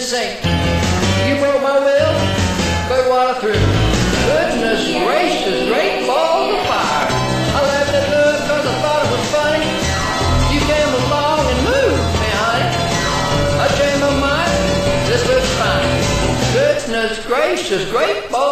say, You broke my will, but what I threw. Goodness gracious, great balls of fire. I laughed at love because I thought it was funny. You came along and moved me, honey. I changed my mind, this looks fine. Goodness gracious, great balls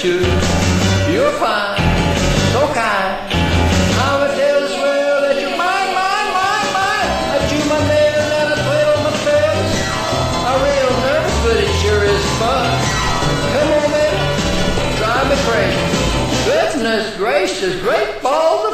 should. You're fine, so kind. I'ma tell this world that you're mine, mine, mine, mine. I chew my nails and I twiddle my thumbs. I'm real nervous, but it sure is fun. Come on, baby, drive me crazy. Goodness gracious, great ball